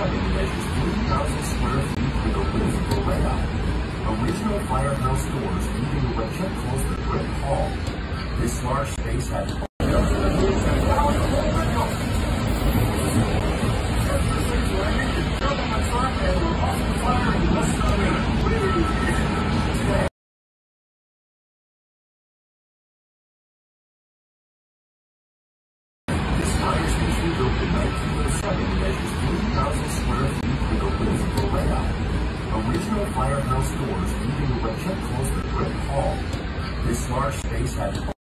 2,000 square feet with a whimsical layout. Original firehouse doors leading to a check close to Brick Hall. This large space has. multiple firehouse doors leading right across the brick hall. This large space had